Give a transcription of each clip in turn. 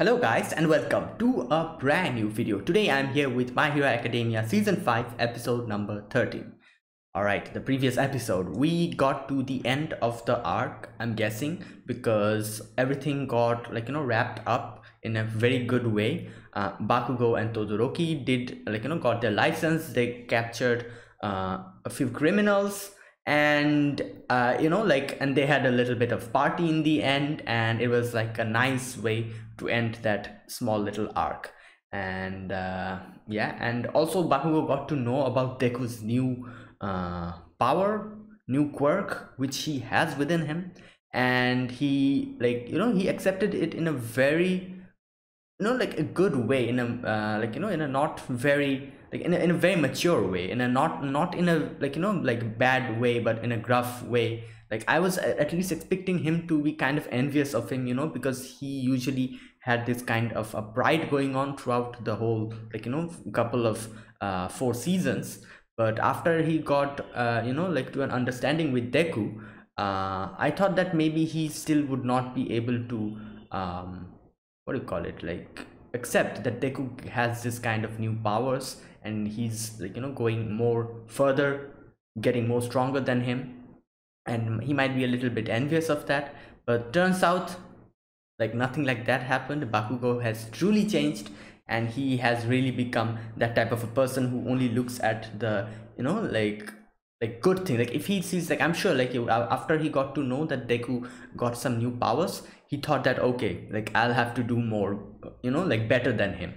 Hello guys and welcome to a brand new video. Today I'm here with My Hero Academia season 5 episode number 13. Alright, the previous episode we got to the end of the arc I'm guessing because everything got like you know wrapped up in a very good way. Uh, Bakugo and Todoroki did like you know got their license, they captured uh, a few criminals and uh, you know like and they had a little bit of party in the end and it was like a nice way to end that small little arc. And uh, yeah and also bakugo got to know about deku's new uh, power new quirk which he has within him. And he like you know he accepted it in a very you know like a good way in a uh, like you know in a not very like in a, in a very mature way in a not not in a like you know like bad way but in a gruff way. Like i was at least expecting him to be kind of envious of him you know because he usually had this kind of a pride going on throughout the whole like you know couple of uh, four seasons. But after he got uh, you know like to an understanding with deku uh, i thought that maybe he still would not be able to um what do you call it? Like accept that deku has this kind of new powers and he's like you know going more further getting more stronger than him. And he might be a little bit envious of that but turns out like nothing like that happened. Bakugo has truly changed and he has really become that type of a person who only looks at the you know like like good thing. Like if he sees like i'm sure like after he got to know that deku got some new powers he thought that okay like i'll have to do more you know like better than him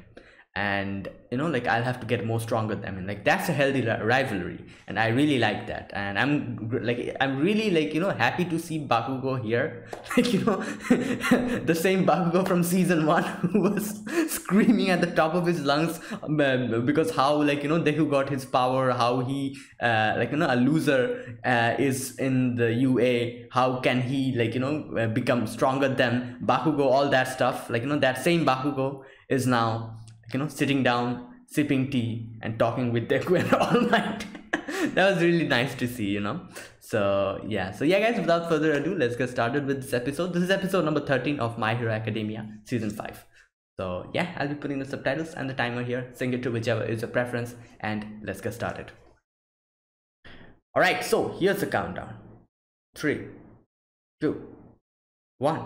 and you know like i'll have to get more stronger than him. Like that's a healthy rivalry. And i really like that. And i'm like i'm really like you know happy to see bakugo here. Like you know the same bakugo from season one who was screaming at the top of his lungs um, because how like you know deku got his power how he uh, like you know a loser uh, is in the ua how can he like you know uh, become stronger than bakugo all that stuff. Like you know that same bakugo is now you know sitting down sipping tea and talking with Deku and All Might. that was really nice to see you know. So yeah. So yeah guys without further ado let's get started with this episode. This is episode number 13 of my hero academia season 5 so yeah i'll be putting the subtitles and the timer here sync it to whichever is your preference and let's get started. All right so here's the countdown. Three two one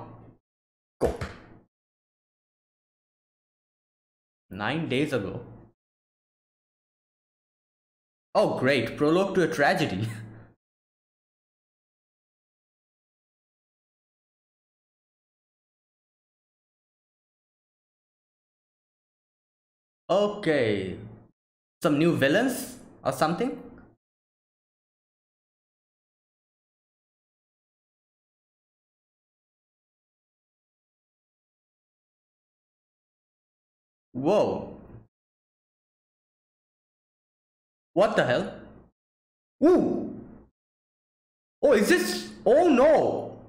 go Nine days ago. Oh, great. Prologue to a tragedy. okay. Some new villains or something? Whoa. What the hell? Ooh. Oh, is this? Oh no.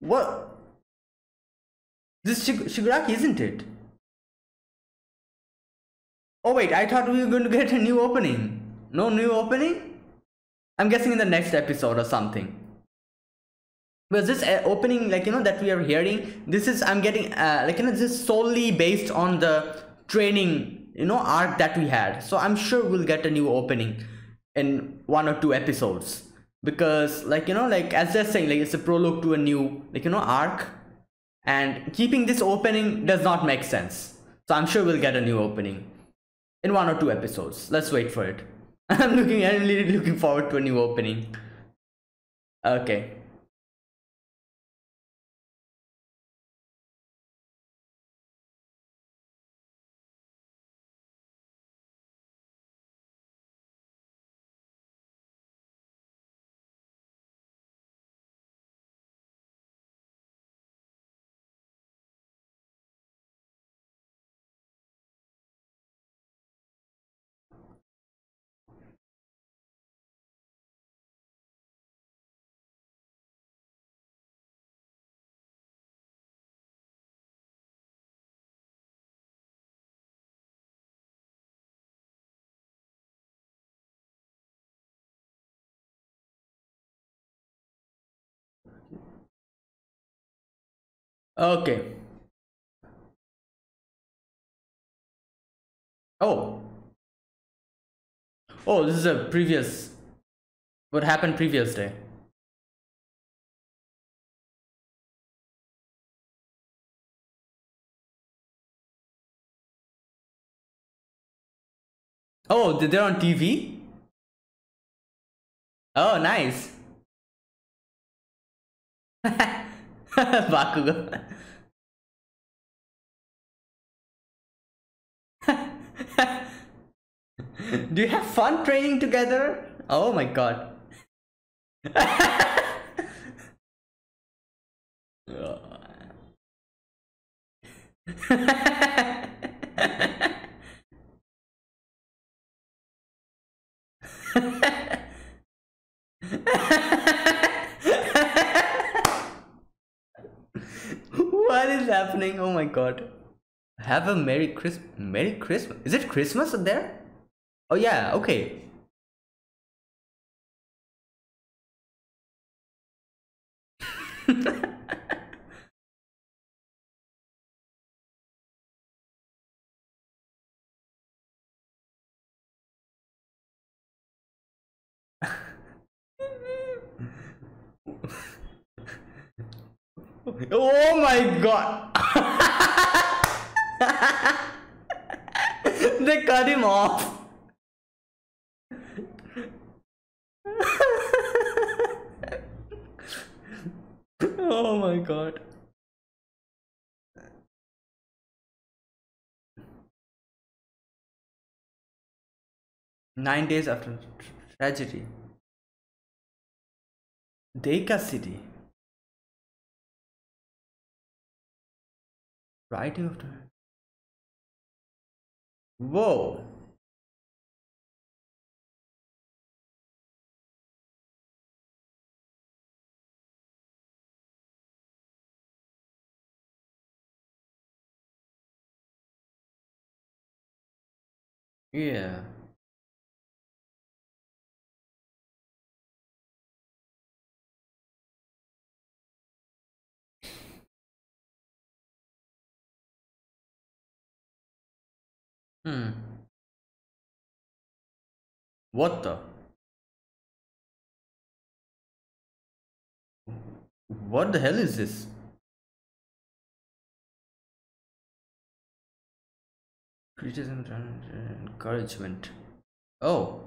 What? This Shig Shigaraki, isn't it? Oh wait, I thought we were going to get a new opening. No new opening? I'm guessing in the next episode or something. Because this uh, opening, like, you know, that we are hearing, this is, I'm getting, uh, like, you know, this is solely based on the training, you know, arc that we had. So I'm sure we'll get a new opening in one or two episodes. Because, like, you know, like, as they're saying, like, it's a prologue to a new, like, you know, arc. And keeping this opening does not make sense. So I'm sure we'll get a new opening in one or two episodes. Let's wait for it. I'm looking I'm really looking forward to a new opening. Okay. Okay. Oh. Oh, this is a previous. What happened previous day? Oh, they're on TV? Oh, nice. Bakugo. Do you have fun training together? Oh my god. what is happening? Oh my god. Have a Merry Christmas. Merry Christmas. Is it Christmas there? Oh yeah, okay. oh my god. they cut him off. oh my god. Nine days after tragedy. Deika City. Of the. Whoa. Yeah. Hmm. What the? What the hell is this? Criticism and encouragement. Oh.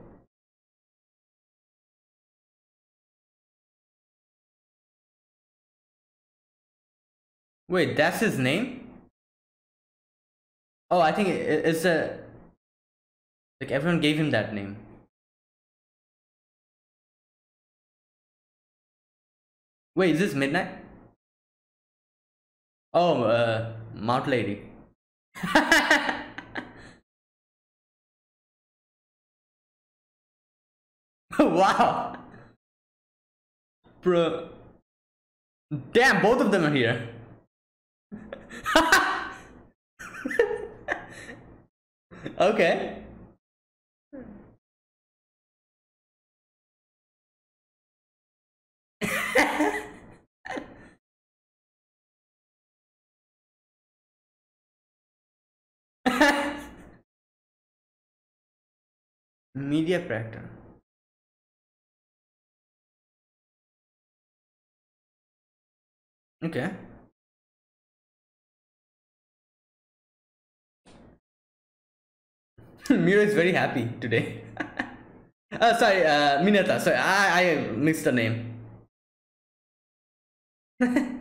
Wait, that's his name? Oh, I think it, it's a like everyone gave him that name. Wait, is this midnight? Oh, uh, Mount Lady. wow. Bro. Damn, both of them are here. okay. Hmm. Media practice. Okay. Mira is very happy today. uh, sorry, uh, Mineta. Sorry, I, I missed the name.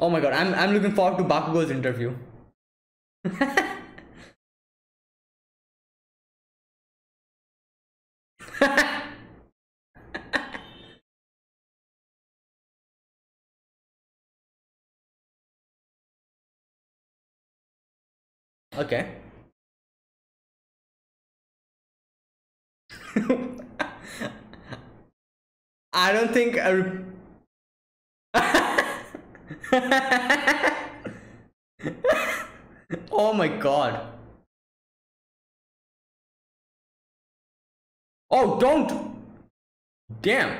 oh my god, I'm, I'm looking forward to Bakugo's interview. Okay. I don't think oh my god. Oh, don't! Damn!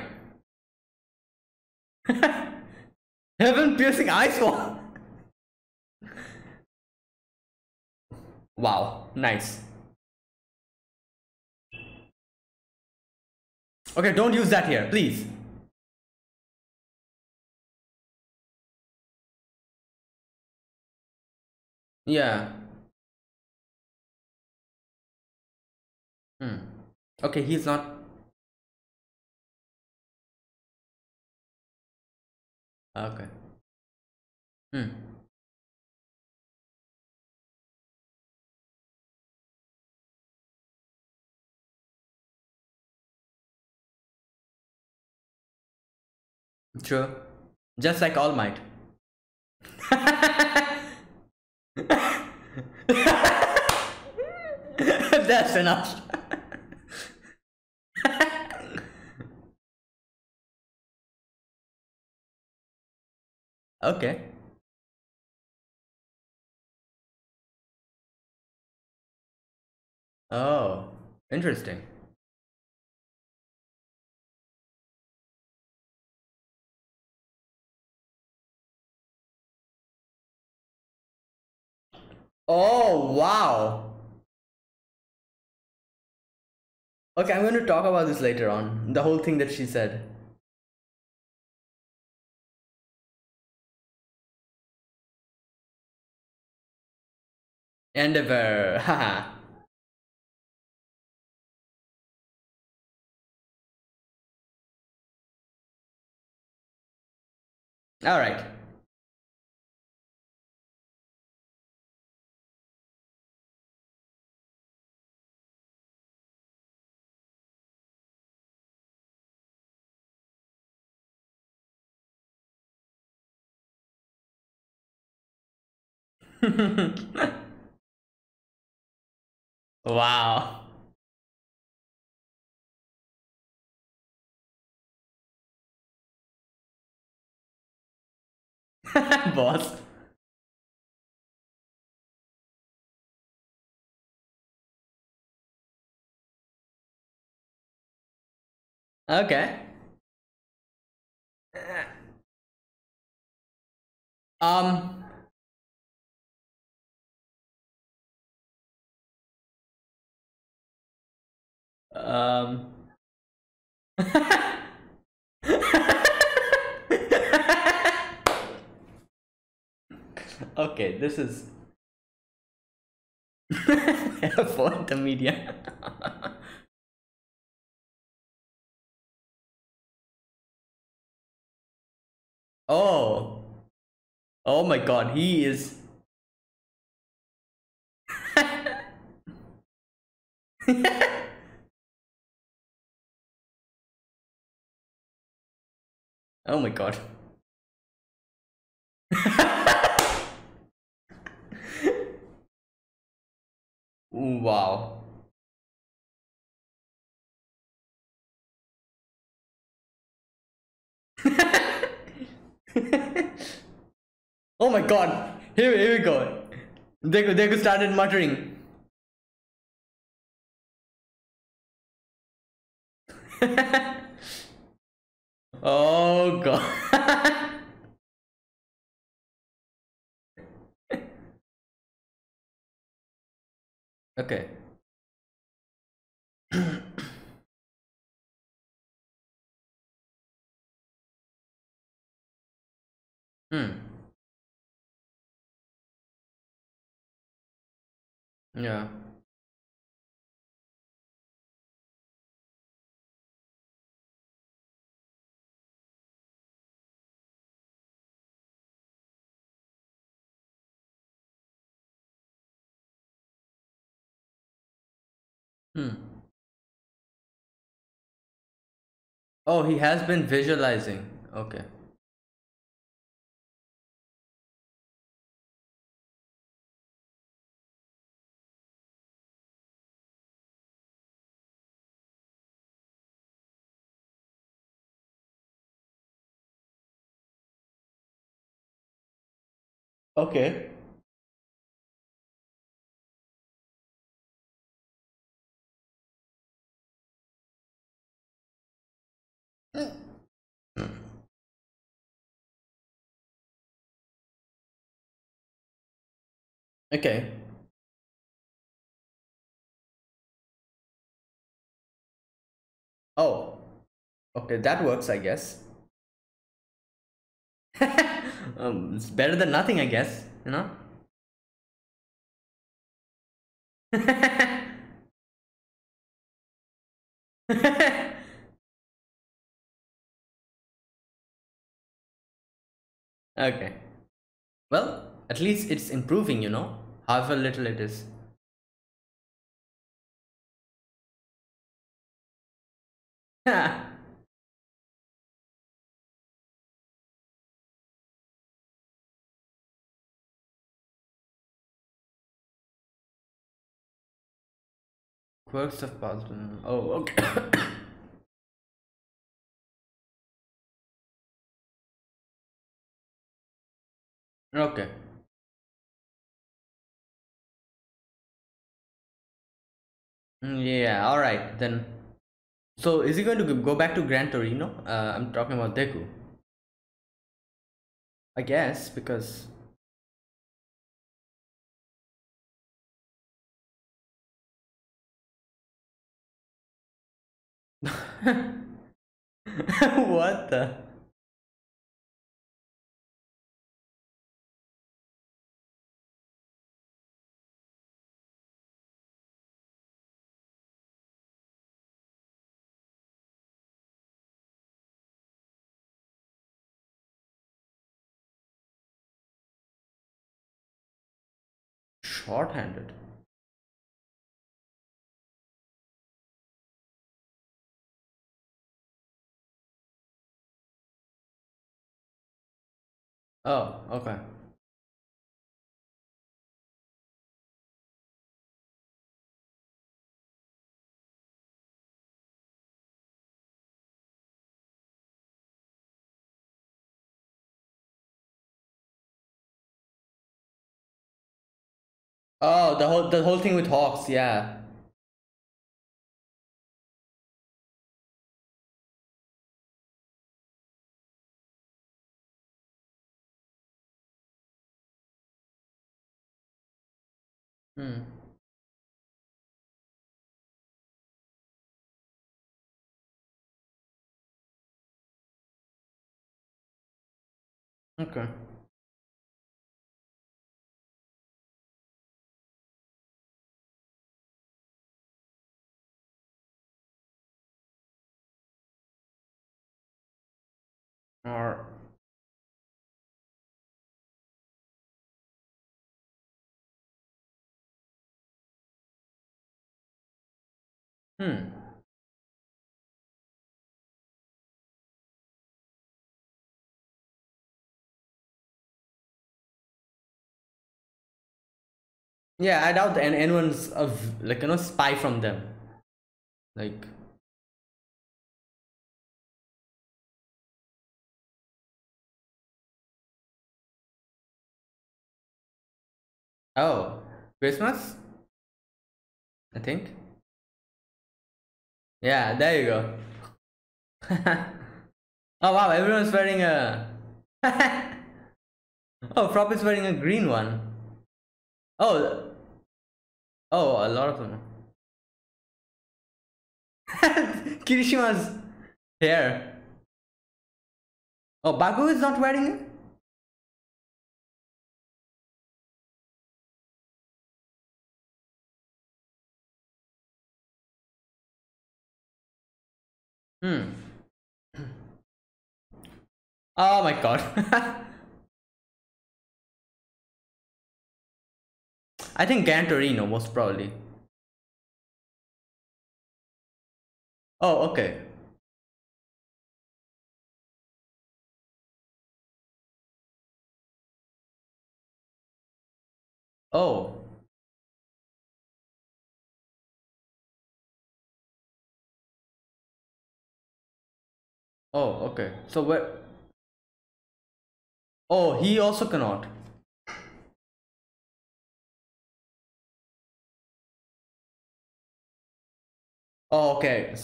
Heaven piercing eyes for. Wow, nice. Okay, don't use that here, please. Yeah. Hmm. Okay, he's not. Okay. Hmm. True. Just like All Might. That's enough. okay. Oh, interesting. Oh, wow. Okay, I'm going to talk about this later on. The whole thing that she said. Endeavor. Haha. All right. wow. Boss. Okay. Um. Um. okay, this is for the media. oh. Oh my god, he is oh my god. wow. oh my god. Here, here we go. They, they started muttering. oh god. okay. hmm. Yeah. Hmm. Oh, he has been visualizing. Okay. Okay. Okay. Oh. Okay, that works, I guess. um, it's better than nothing, I guess, you know? okay. Well, at least it's improving, you know, however little it is. Quirks of puzzle. Oh, okay. okay. Yeah, all right then. So is he going to go back to Gran Torino? Uh, I'm talking about Deku. I guess because what the? Short-handed. Oh, okay. Oh, the whole the whole thing with Hawks, yeah. Hmm. Okay. Or hmm. Yeah, I doubt anyone's of like you know spy from them. Like oh, Christmas? I think. Yeah, there you go. oh wow, everyone's wearing a Oh, Frop is wearing a green one. Oh, oh, a lot of them. Kirishima's hair. Oh, Baku is not wearing it? Hmm. Oh my god. I think Gran Torino most probably. Oh, okay. Oh. Oh, okay. So where? Oh, he also cannot. Oh, okay.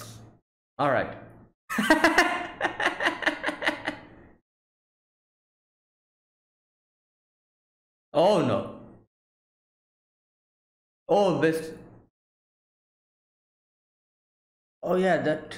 All right. oh no. Oh, best. Oh yeah, that.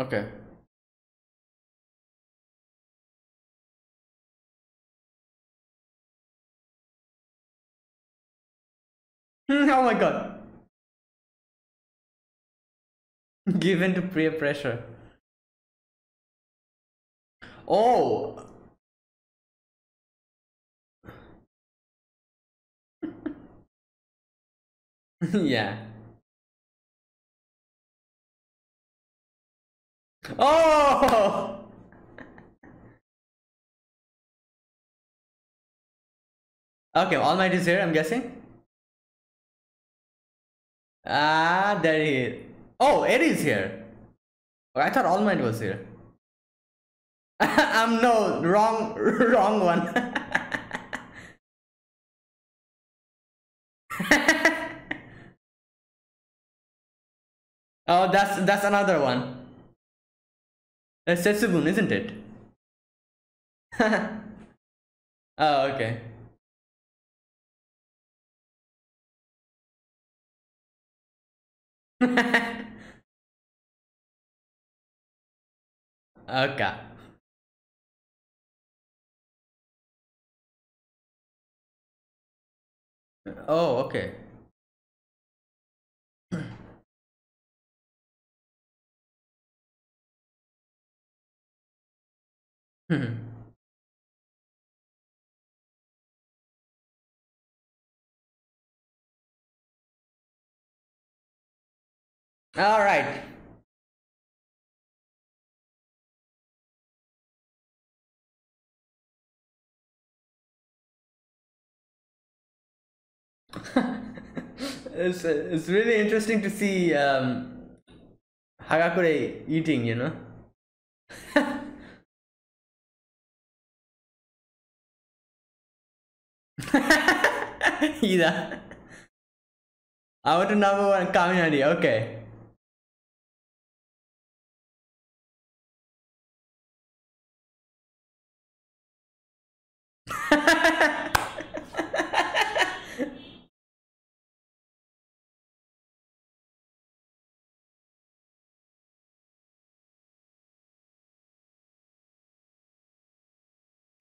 okay. oh my god. Given to peer pressure. Oh. yeah. Oh! Okay, All Might is here, I'm guessing. Ah, there he is. Oh, Eri's here. Oh, I thought All Might was here. I'm no wrong, wrong one. oh, that's that's another one. That's isn't it? oh, okay. okay. Oh, okay. All right. it's, it's really interesting to see um, Hagakure eating, you know. Ida. I to number one Kaminari, okay.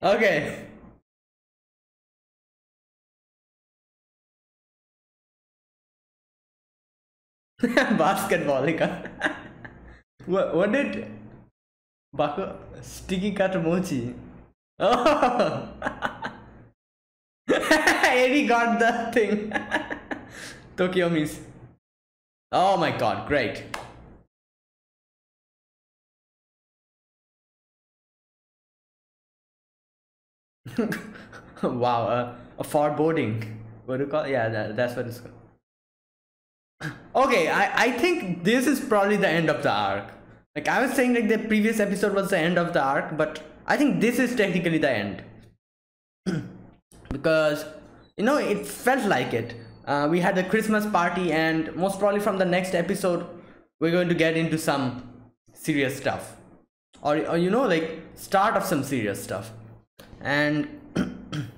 okay. Basketball. what, what did Baku sticky cut mochi? Oh, got the thing. Tokyo Miss. Oh my god, great. wow, uh, a foreboding. What do you call? Yeah, that, that's what it's called. Okay, I, I think this is probably the end of the arc. Like I was saying like the previous episode was the end of the arc, but I think this is technically the end. because, you know, it felt like it. Uh, we had the Christmas party and most probably from the next episode, we're going to get into some serious stuff. Or, or you know, like start of some serious stuff. And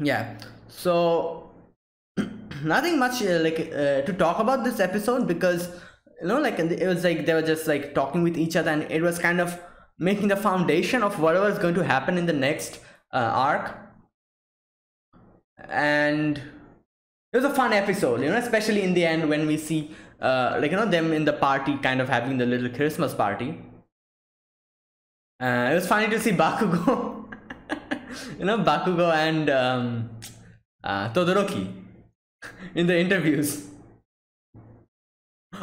yeah, so nothing much uh, like uh, to talk about this episode because you know like it was like they were just like talking with each other and it was kind of making the foundation of whatever is going to happen in the next uh, arc. And it was a fun episode you know especially in the end when we see uh, like you know them in the party kind of having the little christmas party. Uh, it was funny to see bakugo you know bakugo and um, uh, todoroki in the interviews.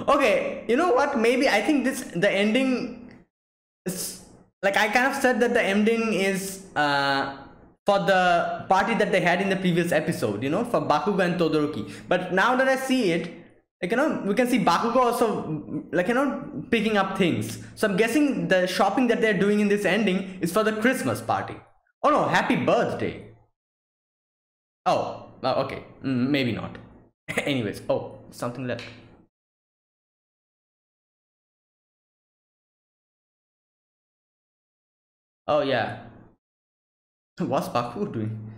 Okay you know what? Maybe i think this the ending is like i kind of said that the ending is uh for the party that they had in the previous episode you know for bakugo and todoroki. But now that i see it like you know we can see bakugo also like you know picking up things. So i'm guessing the shopping that they're doing in this ending is for the christmas party. Oh no happy birthday. Oh okay mm, maybe not anyways oh something left oh yeah what's bakugo doing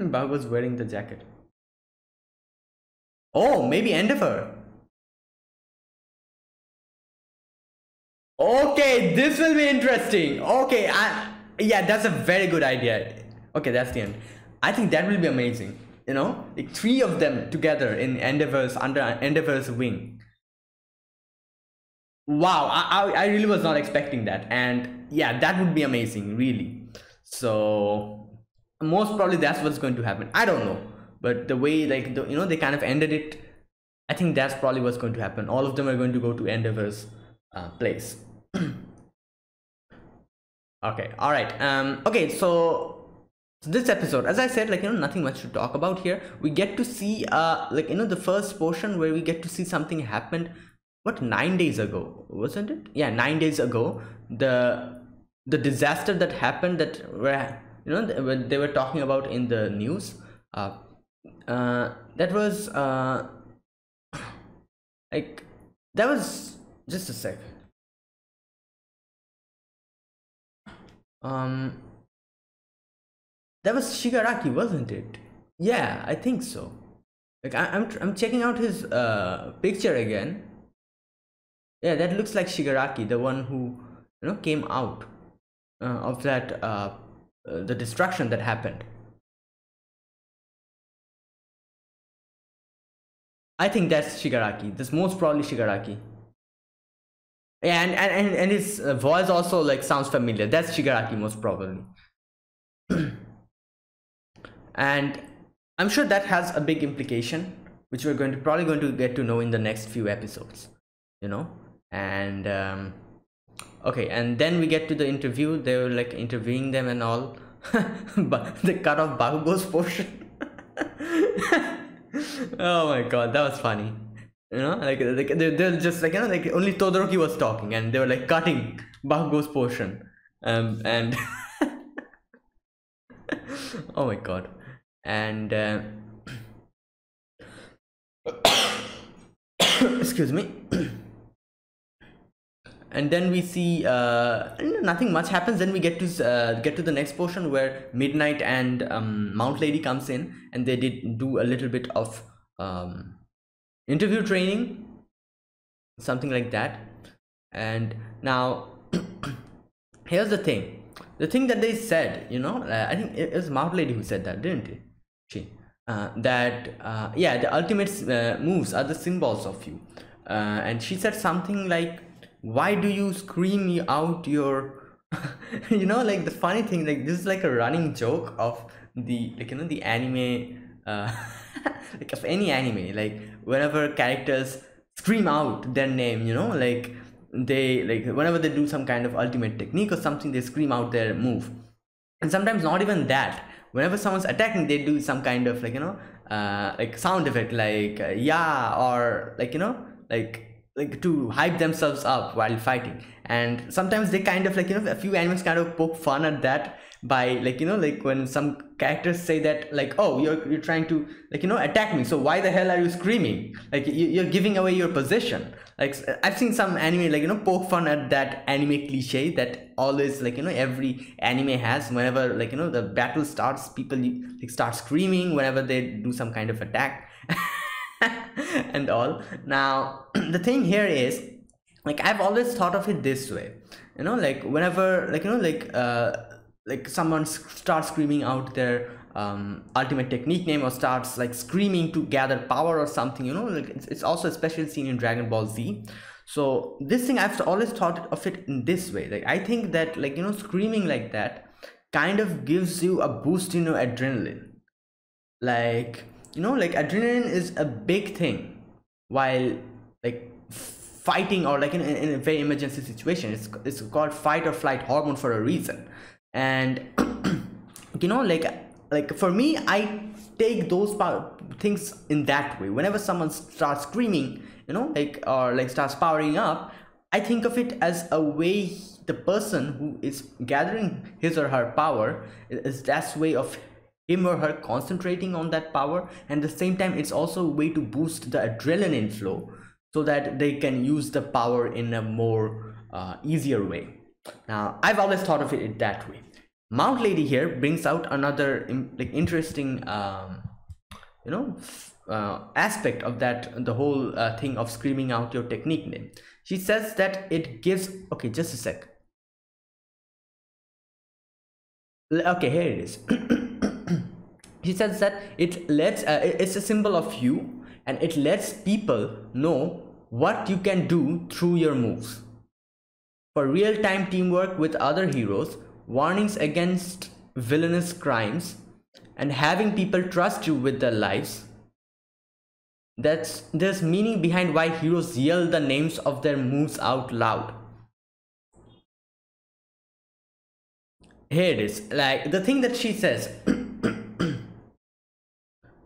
Bug was wearing the jacket. Oh, maybe Endeavor. Okay, this will be interesting. Okay, I, yeah, that's a very good idea. Okay, that's the end. I think that will be amazing. You know, like three of them together in Endeavor's under Endeavor's wing. Wow, I, I, really was not expecting that, and yeah, that would be amazing, really. So most probably that's what's going to happen i don't know but the way like the, you know they kind of ended it i think that's probably what's going to happen all of them are going to go to endeavor's uh, place okay all right um okay so this episode as i said like you know nothing much to talk about here. We get to see uh like you know the first portion where we get to see something happened what nine days ago wasn't it? Yeah nine days ago the the disaster that happened that where you know they were talking about in the news uh, uh, that was uh, like that was just a sec um that was shigaraki wasn't it yeah i think so like I, am I'm, I'm checking out his uh picture again yeah that looks like shigaraki the one who you know came out uh, of that uh uh, the destruction that happened. I think that's Shigaraki. That's most probably Shigaraki. And and and, and his uh, voice also like sounds familiar. That's Shigaraki most probably. and I'm sure that has a big implication, which we're going to probably going to get to know in the next few episodes. You know, and um, okay and then we get to the interview they were like interviewing them and all but they cut off bakugo's portion oh my god that was funny you know like they, they, they're just like you know like only todoroki was talking and they were like cutting bakugo's portion. Um and oh my god. And uh, excuse me. And then we see uh, nothing much happens. Then we get to uh, get to the next portion where midnight and um, mount lady comes in and they did do a little bit of um, interview training something like that. And now here's the thing. The thing that they said you know uh, i think it was mount lady who said that didn't she uh, that uh, yeah the ultimate uh, moves are the symbols of you. And she said something like why do you scream out your you know like the funny thing like this is like a running joke of the like you know the anime uh like of any anime like whenever characters scream out their name you know like they like whenever they do some kind of ultimate technique or something they scream out their move. And sometimes not even that. Whenever someone's attacking they do some kind of like you know uh like sound effect like uh, yeah or like you know like like to hype themselves up while fighting. And sometimes they kind of like you know a few animes kind of poke fun at that by like you know like when some characters say that like oh you're you're trying to like you know attack me. So why the hell are you screaming? Like you, are giving away your position like i've seen some anime like you know poke fun at that anime cliche that always like you know every anime has whenever like you know the battle starts people like start screaming whenever they do some kind of attack and all. Now the thing here is like i've always thought of it this way. You know like whenever like you know like uh like someone starts screaming out their um ultimate technique name or starts like screaming to gather power or something you know like it's, it's also especially seen in dragon ball z. So this thing i've always thought of it in this way like i think that like you know screaming like that kind of gives you a boost in your adrenaline. Like you know like adrenaline is a big thing while like fighting or like in, in a very emergency situation it's, it's called fight or flight hormone for a reason and you know like like for me i take those things in that way. Whenever someone starts screaming you know like or like starts powering up i think of it as a way the person who is gathering his or her power is that's way of him or her concentrating on that power. And at the same time it's also a way to boost the adrenaline flow so that they can use the power in a more uh, easier way now i've always thought of it that way. Mount lady here brings out another like interesting um, you know uh, aspect of that the whole uh, thing of screaming out your technique name. She says that it gives okay just a sec. Okay here it is. She says that it lets uh, it's a symbol of you and it lets people know what you can do through your moves for real-time teamwork with other heroes warnings against villainous crimes and having people trust you with their lives that's there's meaning behind why heroes yell the names of their moves out loud. Here it is. Like the thing that she says.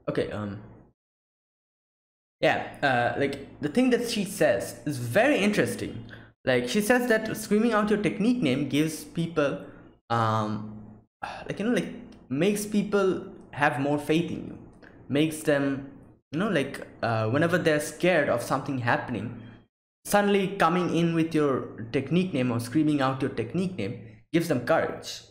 Okay um yeah uh, like the thing that she says is very interesting like she says that screaming out your technique name gives people um like you know like makes people have more faith in you. Makes them you know like uh, whenever they're scared of something happening suddenly coming in with your technique name or screaming out your technique name gives them courage.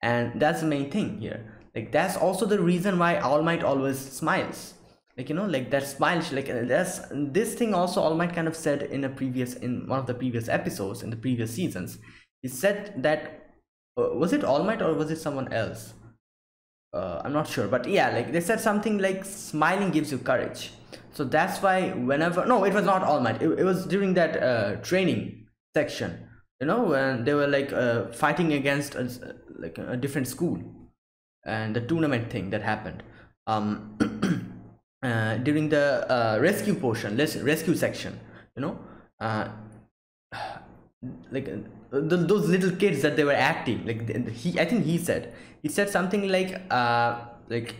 And that's the main thing here. Like that's also the reason why all might always smiles like you know like that smile like uh, that's this thing also all might kind of said in a previous in one of the previous episodes in the previous seasons. He said that uh, was it all might or was it someone else? Uh, i'm not sure but yeah like they said something like smiling gives you courage. So that's why whenever no it was not all might. It, it was during that uh, training section you know when they were like uh, fighting against a, like a different school and the tournament thing that happened. Um uh, during the uh, rescue portion rescue section you know uh, like uh, the, those little kids that they were acting like he i think he said he said something like uh like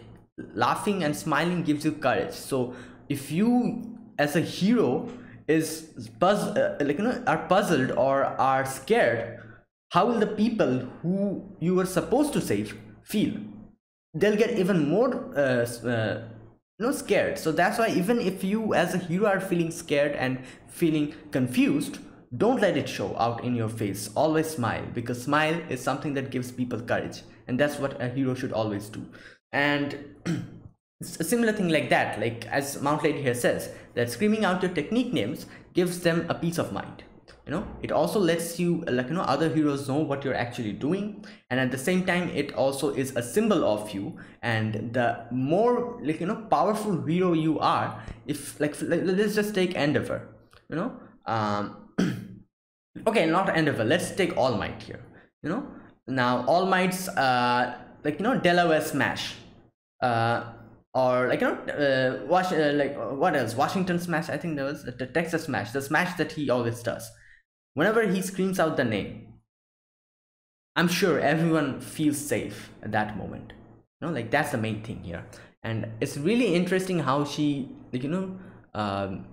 laughing and smiling gives you courage. So if you as a hero is buzz uh, like you know are puzzled or are scared how will the people who you were supposed to save feel? They'll get even more uh, uh, know scared. So that's why even if you as a hero are feeling scared and feeling confused don't let it show out in your face. Always smile because smile is something that gives people courage and that's what a hero should always do. And it's a similar thing like that like as mount lady here says that screaming out your technique names gives them a peace of mind you know it also lets you like you know other heroes know what you're actually doing. And at the same time it also is a symbol of you. And the more like you know powerful hero you are if like let's just take endeavor you know um okay not endeavor let's take all might here you know. Now all might's uh like you know delaware smash uh or like you know uh, Wash, uh, like what else? Washington smash i think there was the texas smash the smash that he always does whenever he screams out the name i'm sure everyone feels safe at that moment. You know like that's the main thing here. And it's really interesting how she like you know um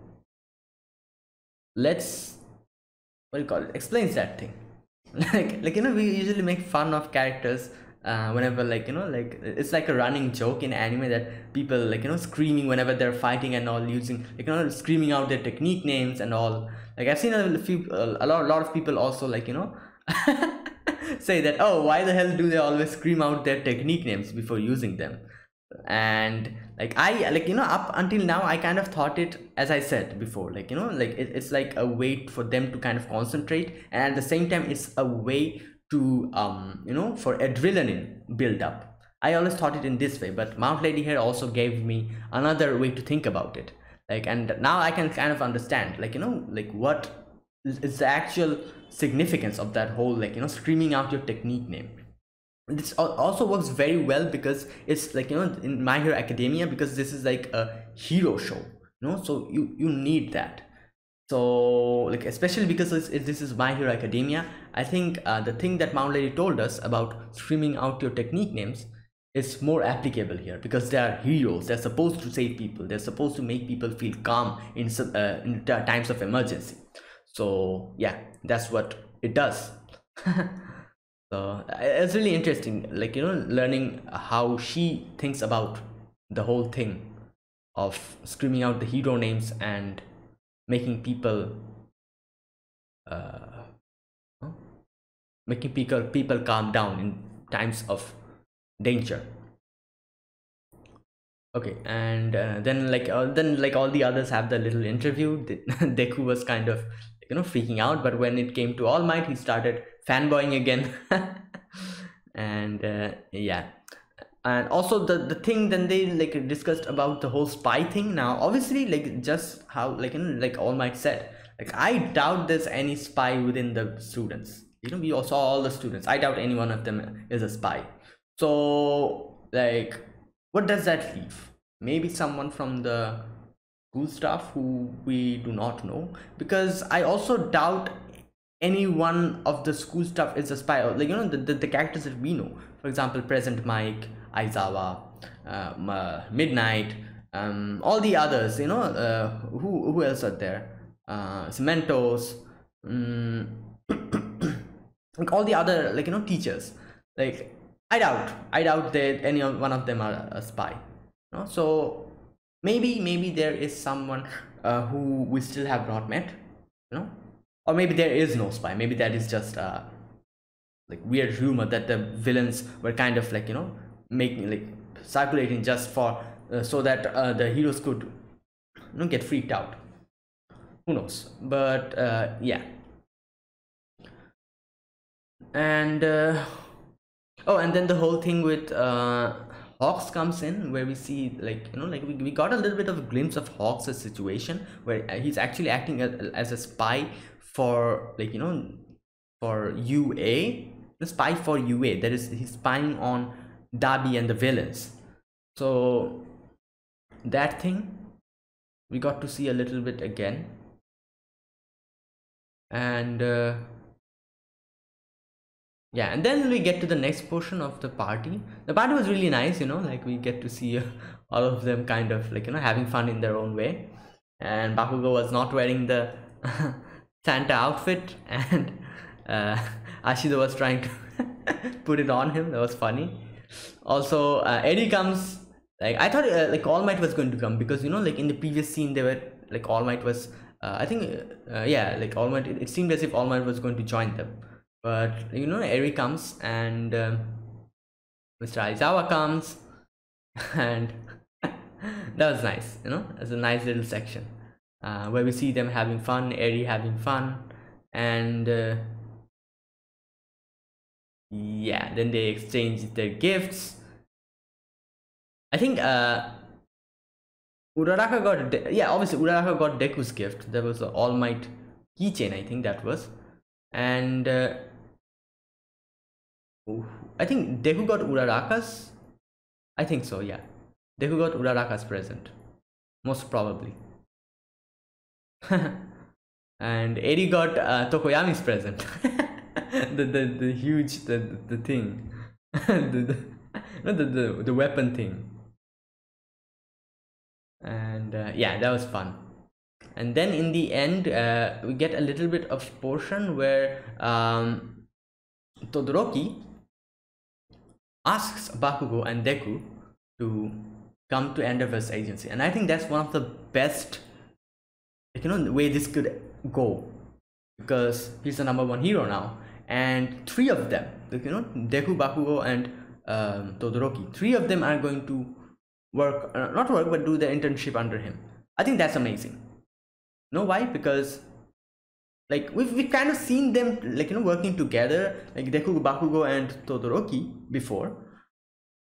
let's what do you call it explains that thing. Like like you know we usually make fun of characters uh, whenever like you know like it's like a running joke in anime that people like you know screaming whenever they're fighting and all using like you know screaming out their technique names and all like i've seen a few a lot, a lot of people also like you know say that oh why the hell do they always scream out their technique names before using them? And like i like you know up until now i kind of thought it as i said before like you know like it, it's like a way for them to kind of concentrate and at the same time it's a way to um you know for adrenaline build up. I always thought it in this way but mount lady here also gave me another way to think about it like and now i can kind of understand like you know like what is the actual significance of that whole like you know screaming out your technique name. This also works very well because it's like you know in my hero academia because this is like a hero show you know so you you need that. So like especially because this is my hero academia i think uh, the thing that mount lady told us about screaming out your technique names is more applicable here because they are heroes. They're supposed to save people. They're supposed to make people feel calm in, uh, in times of emergency. So yeah that's what it does. So it's really interesting like you know learning how she thinks about the whole thing of screaming out the hero names and making people uh, making people people calm down in times of danger. Okay and uh, then like uh, then like all the others have the little interview. Deku was kind of you know freaking out but when it came to all might he started fanboying again. And uh, yeah. And also the the thing then they like discussed about the whole spy thing. Now obviously like just how like know, like all might said like i doubt there's any spy within the students. You know we all saw all the students. I doubt any one of them is a spy so like what does that leave? Maybe someone from the school staff who we do not know. Because i also doubt any one of the school staff is a spy. Like you know the, the, the characters that we know. For example present mike aizawa uh, midnight um, all the others you know uh, who who else are there? Uh cementoss um, like all the other like you know teachers. Like I doubt. I doubt that any one of them are a spy. No? So maybe maybe there is someone uh, who we still have not met. You know, or maybe there is no spy. Maybe that is just a like weird rumor that the villains were kind of like you know making like circulating just for uh, so that uh, the heroes could you know get freaked out. Who knows? But uh, yeah. And uh, oh and then the whole thing with uh hawks comes in where we see like you know like we, we got a little bit of a glimpse of hawks' situation where uh, he's actually acting as, as a spy for like you know for ua the spy for ua that is he's spying on dabi and the villains. So that thing we got to see a little bit again. And uh, yeah and then we get to the next portion of the party. The party was really nice you know like we get to see uh, all of them kind of like you know having fun in their own way. And bakugo was not wearing the santa outfit and uh, ashido was trying to put it on him. That was funny. Also uh, eri comes like i thought uh, like all might was going to come because you know like in the previous scene they were like all might was uh, i think uh, yeah like all might it, it seemed as if all might was going to join them but you know Eri comes and um, Mr. Aizawa comes and that was nice you know it's a nice little section uh, where we see them having fun Eri having fun and uh, yeah then they exchange their gifts I think uh Uraraka got yeah obviously Uraraka got Deku's gift there was the All Might keychain I think that was and uh, I think Deku got Uraraka's. I think so, yeah. Deku got Uraraka's present. Most probably. and Eri got uh, Tokoyami's present. the, the the huge the the thing. the, the, the, the, the weapon thing. And uh, yeah, that was fun. And then in the end, uh, we get a little bit of portion where um, Todoroki asks Bakugo and Deku to come to Endeavor's agency. And I think that's one of the best, you know, the way this could go. Because he's the number one hero now. And three of them, you know, Deku, Bakugo, and um, Todoroki, three of them are going to work, uh, not work, but do the internship under him. I think that's amazing. know why? Because like we've, we've kind of seen them like you know working together like deku bakugo and todoroki before.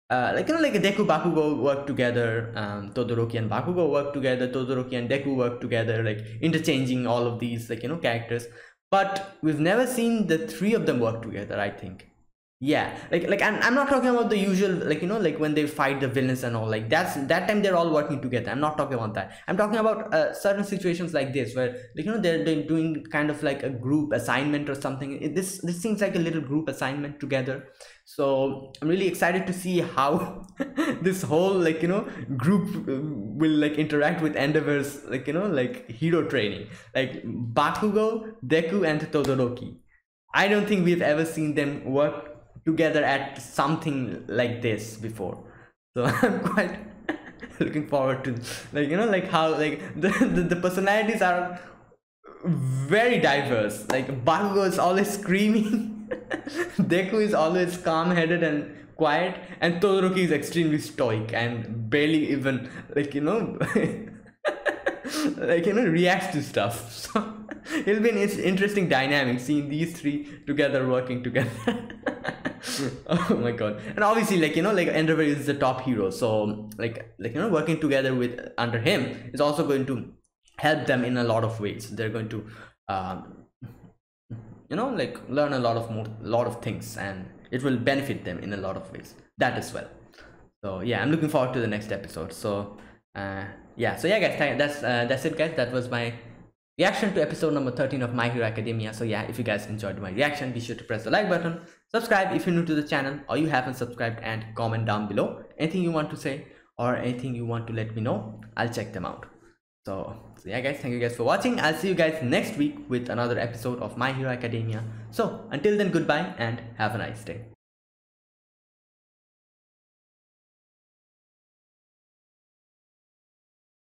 Uh, like you know like deku bakugo work together um, todoroki and bakugo work together todoroki and deku work together like interchanging all of these like you know characters. But we've never seen the three of them work together i think yeah like like I'm, I'm not talking about the usual like you know like when they fight the villains and all like that's that time they're all working together. I'm not talking about that. I'm talking about uh, certain situations like this where like you know they're, they're doing kind of like a group assignment or something. It, this this seems like a little group assignment together. So i'm really excited to see how this whole like you know group uh, will like interact with endeavor's like you know like hero training. Like bakugo deku and todoroki. I don't think we've ever seen them work together at something like this before. So i'm quite looking forward to like you know like how like the, the, the personalities are very diverse. Like bakugo is always screaming deku is always calm-headed and quiet and todoroki is extremely stoic and barely even like you know like you know reacts to stuff. So it'll be an interesting dynamic seeing these three together working together oh my god. And obviously like you know like endeavor is the top hero. So like like you know working together with under him is also going to help them in a lot of ways. They're going to um, you know like learn a lot of more lot of things and it will benefit them in a lot of ways. That as well. So yeah i'm looking forward to the next episode. So uh yeah. So yeah guys that's uh, that's it guys. That was my reaction to episode number 13 of my hero academia. So yeah if you guys enjoyed my reaction be sure to press the like button subscribe if you're new to the channel or you haven't subscribed and comment down below. Anything you want to say or anything you want to let me know i'll check them out. So, so yeah guys thank you guys for watching. I'll see you guys next week with another episode of my hero academia. So until then goodbye and have a nice day